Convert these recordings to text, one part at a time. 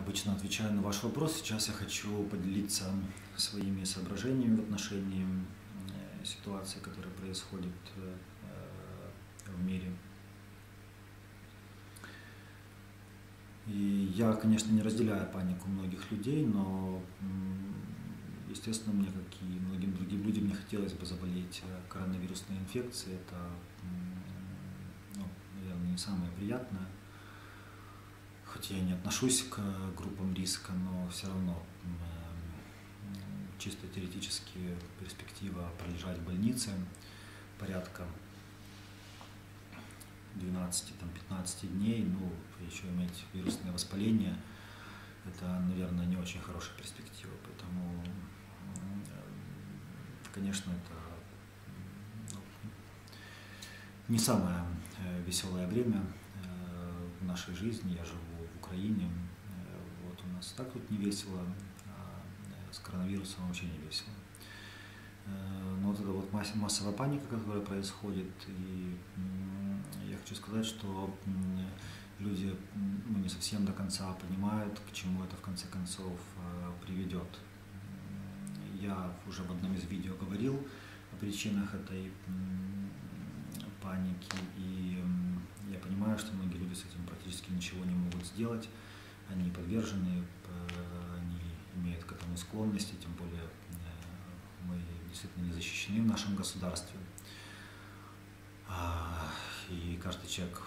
обычно отвечаю на ваш вопрос. Сейчас я хочу поделиться своими соображениями в отношении э, ситуации, которая происходит э, в мире. И я, конечно, не разделяю панику многих людей, но, естественно, мне, как и многим другим людям, не хотелось бы заболеть э, коронавирусной инфекцией. Это, ну, наверное, не самое приятное хоть я не отношусь к группам риска, но все равно чисто теоретически перспектива пролежать в больнице порядка 12-15 дней, ну, еще иметь вирусное воспаление, это, наверное, не очень хорошая перспектива. Поэтому, конечно, это ну, не самое э, веселое время э, в нашей жизни. Я живу Украине. Э, вот у нас так вот не весело, а э, с коронавирусом вообще не весело. Э, но вот эта вот массовая паника, которая происходит, и я хочу сказать, что люди ну, не совсем до конца понимают, к чему это в конце концов приведет. Я уже в одном из видео говорил о причинах этой паники, и понимаю, что многие люди с этим практически ничего не могут сделать. Они подвержены, они имеют к этому склонности, тем более э, мы действительно не защищены в нашем государстве. А, и каждый человек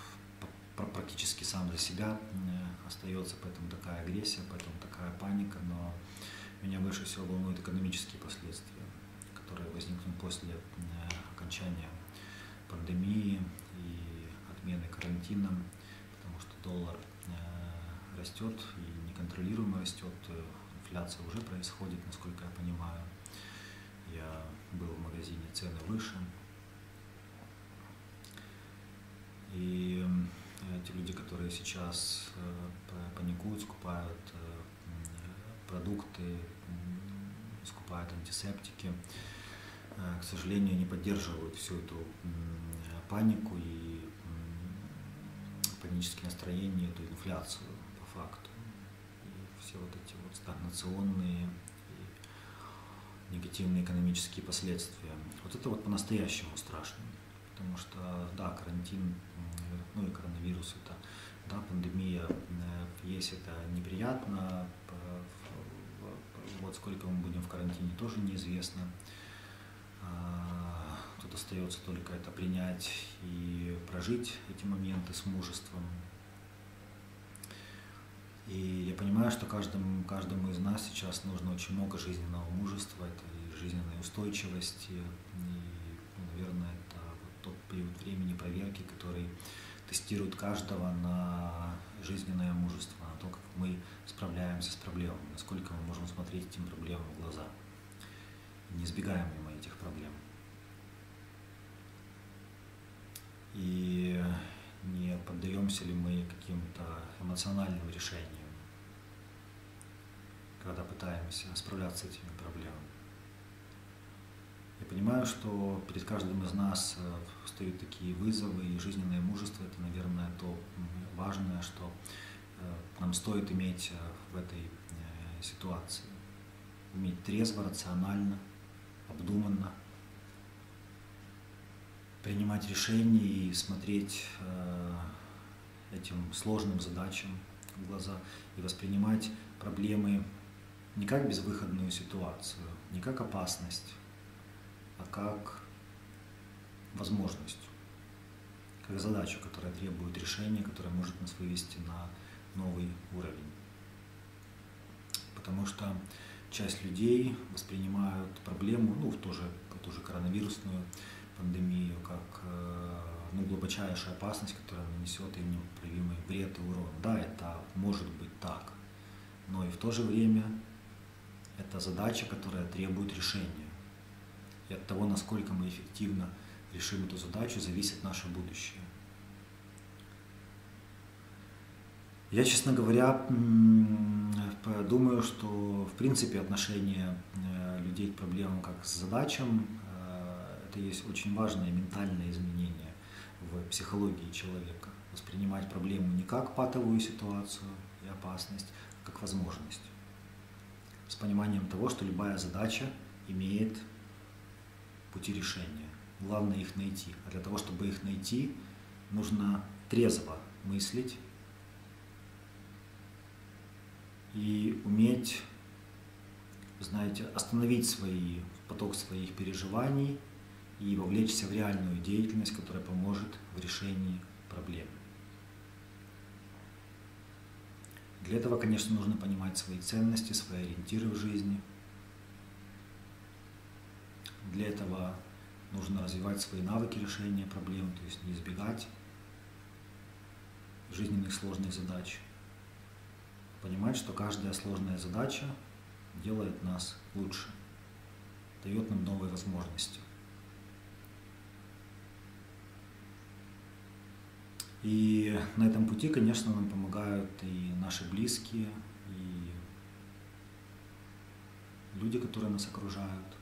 практически сам за себя э, остается, поэтому такая агрессия, поэтому такая паника, но меня больше всего волнуют экономические последствия, которые возникнут после э, окончания пандемии отмены карантина, потому что доллар э, растет и неконтролируемо растет, э, инфляция уже происходит, насколько я понимаю. Я был в магазине, цены выше. И э, эти люди, которые сейчас паникуют, скупают продукты, скупают антисептики, к сожалению, не поддерживают всю эту панику и панические настроения, эту инфляцию по факту. И все вот эти вот стагнационные и негативные экономические последствия. Вот это вот по-настоящему страшно. Потому что, да, карантин, ну и коронавирус, это, да, пандемия э, есть, это неприятно, вот сколько мы будем в карантине, тоже неизвестно. Тут остается только это принять и прожить эти моменты с мужеством. И я понимаю, что каждому, каждому из нас сейчас нужно очень много жизненного мужества, это и жизненной устойчивости, и, ну, наверное, это вот тот период времени проверки, который тестирует каждого на жизненное мужество, на то, как мы справляемся с проблемами, насколько мы можем смотреть этим проблемам в глаза, не избегаем мимо этих проблем. И не поддаемся ли мы каким-то эмоциональным решениям, когда пытаемся справляться с этими проблемами. Я понимаю, что перед каждым из нас э, стоят такие вызовы, и жизненное мужество – это, наверное, то важное, что э, нам стоит иметь э, в этой ситуации. Уметь трезво, рационально, обдуманно – принимать решения и смотреть э, этим сложным задачам в глаза и воспринимать проблемы не как безвыходную ситуацию, не как опасность, а как возможность, как задачу, которая требует решения, которая может нас вывести на новый уровень. Потому что часть людей воспринимают проблему, ну, в ту же, ту же коронавирусную, пандемию как э, ну, глубочайшая опасность, которая нанесет им неуправимый вред и урон. Да, это может быть так, но и в то же время это задача, которая требует решения. И от того, насколько мы эффективно решим эту задачу, зависит наше будущее. Я, честно говоря, думаю, что в принципе отношение э, людей к проблемам как к задачам это есть очень важное ментальное изменение в психологии человека. Воспринимать проблему не как патовую ситуацию, я опасность, а как возможность. С пониманием того, что любая задача имеет пути решения. Главное их найти. А для того, чтобы их найти, нужно трезво мыслить и уметь, знаете, остановить свои, поток своих переживаний и вовлечься в реальную деятельность, которая поможет в решении проблем. Для этого, конечно, нужно понимать свои ценности, свои ориентиры в жизни. Для этого нужно развивать свои навыки решения проблем, то есть не избегать жизненных сложных задач. Понимать, что каждая сложная задача делает нас лучше, дает нам новые возможности. И на этом пути, конечно, нам помогают и наши близкие, и люди, которые нас окружают.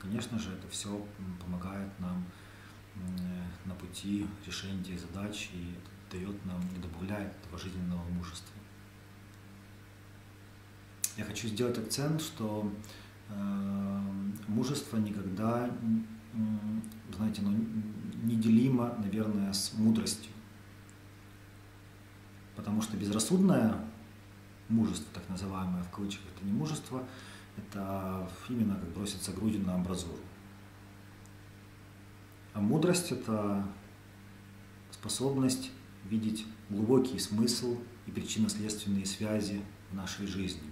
Конечно же, это все помогает нам на пути решения задач и дает нам, добавляет этого жизненного мужества. Я хочу сделать акцент, что э, мужество никогда, знаете, ну, неделимо, наверное, с мудростью. Потому что безрассудное мужество, так называемое в кавычках, это не мужество, это именно как броситься грудью на амбразуру. А мудрость – это способность видеть глубокий смысл и причинно-следственные связи в нашей жизни.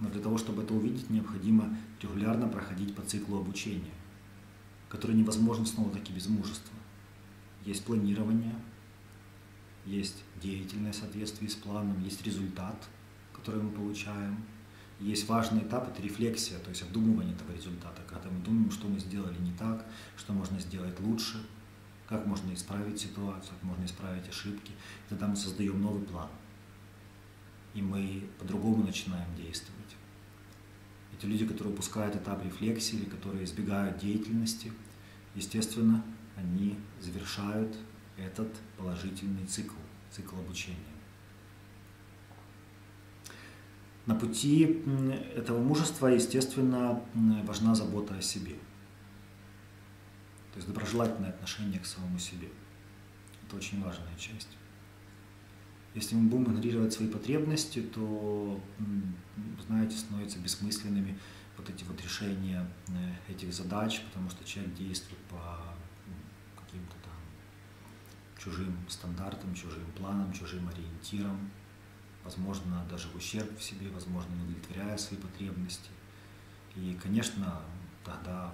Но для того, чтобы это увидеть, необходимо регулярно проходить по циклу обучения который невозможен снова-таки без мужества. Есть планирование, есть деятельное соответствие с планом, есть результат, который мы получаем. Есть важный этап, это рефлексия, то есть обдумывание этого результата, когда мы думаем, что мы сделали не так, что можно сделать лучше, как можно исправить ситуацию, как можно исправить ошибки. И тогда мы создаем новый план. И мы по-другому начинаем действовать. Эти люди, которые упускают этап рефлексии или которые избегают деятельности, естественно, они завершают этот положительный цикл, цикл обучения. На пути этого мужества, естественно, важна забота о себе. То есть доброжелательное отношение к самому себе. Это очень важная часть. Если мы будем игнорировать свои потребности, то, знаете, становятся бессмысленными вот эти вот решения э, этих задач, потому что человек действует по каким-то там чужим стандартам, чужим планам, чужим ориентирам, возможно, даже в ущерб в себе, возможно, не удовлетворяя свои потребности. И, конечно, тогда,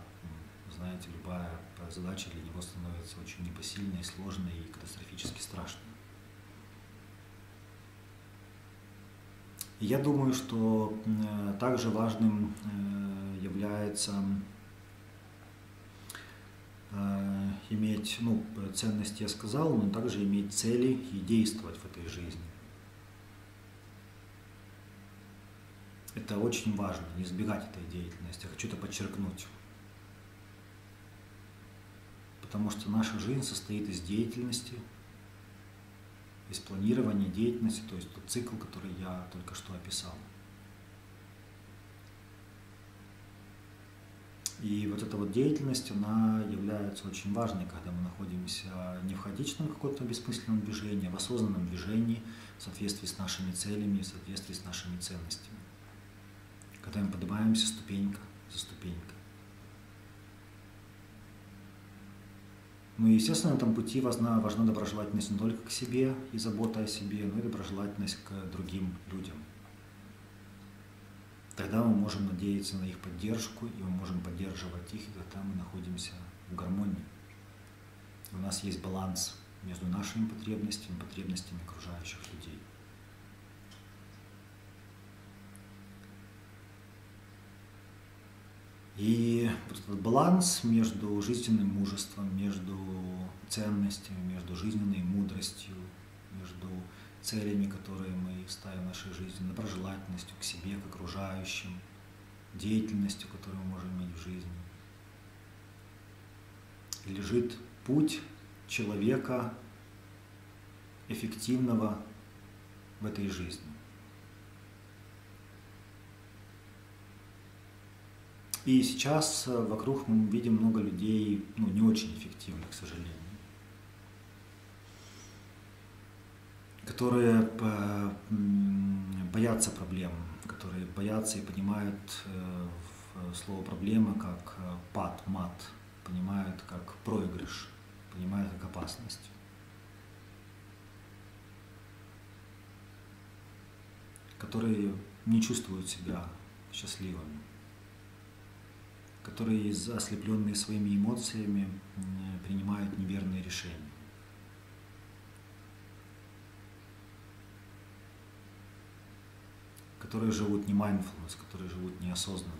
знаете, любая задача для него становится очень непосильной, сложной и катастрофически страшной. Я думаю, что э, также важным э, является э, иметь, ну, ценности я сказал, но также иметь цели и действовать в этой жизни. Это очень важно, не избегать этой деятельности. Я хочу это подчеркнуть. Потому что наша жизнь состоит из деятельности, из планирования деятельности, то есть тот цикл, который я только что описал. И вот эта вот деятельность, она является очень важной, когда мы находимся не в хаотичном каком-то бессмысленном движении, а в осознанном движении в соответствии с нашими целями, в соответствии с нашими ценностями. Когда мы поднимаемся ступенька за ступенькой. Ну и, естественно, на этом пути важна, важна доброжелательность не только к себе и забота о себе, но и доброжелательность к другим людям. Тогда мы можем надеяться на их поддержку, и мы можем поддерживать их, и тогда мы находимся в гармонии. У нас есть баланс между нашими потребностями и потребностями окружающих людей. И баланс между жизненным мужеством, между ценностями, между жизненной мудростью, между целями, которые мы ставим в нашей жизни, доброжелательностью к себе, к окружающим, деятельностью, которую мы можем иметь в жизни. лежит путь человека эффективного в этой жизни. И сейчас э, вокруг мы видим много людей, ну, не очень эффективных, к сожалению, которые боятся проблем, которые боятся и понимают э, слово проблема как э, пад, мат, понимают как проигрыш, понимают как опасность. которые не чувствуют себя счастливыми, которые, ослепленные своими эмоциями, принимают неверные решения. которые живут не mindfulness, которые живут неосознанно.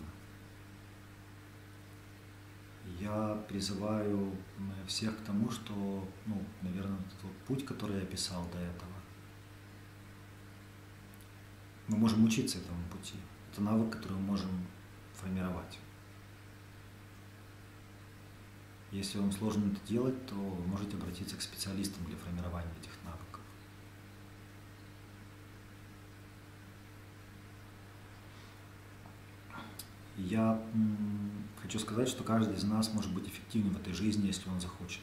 Я призываю всех к тому, что, ну, наверное, тот путь, который я писал до этого, мы можем учиться этому пути. Это навык, который мы можем формировать. Если вам сложно это делать, то вы можете обратиться к специалистам для формирования этих навыков. Я хочу сказать, что каждый из нас может быть эффективным в этой жизни, если он захочет.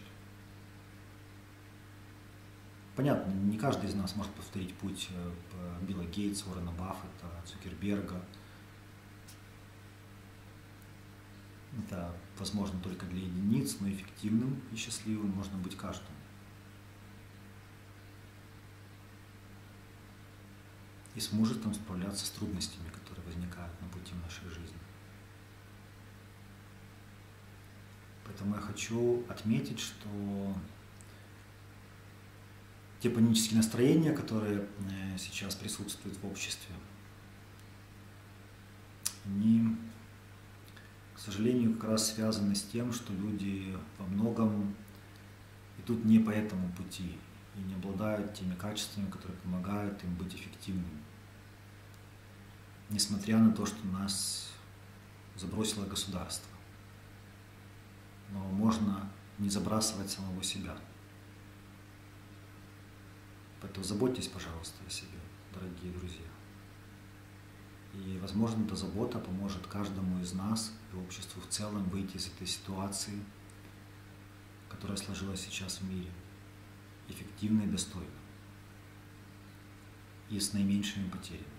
Понятно, не каждый из нас может повторить путь э, Билла Гейтса, Уоррена Баффета, Цукерберга. Это возможно только для единиц, но эффективным и счастливым можно быть каждому. И сможет там справляться с трудностями, которые возникают на пути в нашей жизни. Поэтому я хочу отметить, что те панические настроения, которые э, сейчас присутствуют в обществе, они, сожалению, как раз связаны с тем, что люди во многом идут не по этому пути и не обладают теми качествами, которые помогают им быть эффективными. Несмотря на то, что нас забросило государство. Но можно не забрасывать самого себя – Поэтому заботьтесь, пожалуйста, о себе, дорогие друзья. И, возможно, эта забота поможет каждому из нас и обществу в целом выйти из этой ситуации, которая сложилась сейчас в мире, эффективно и достойно, и с наименьшими потерями.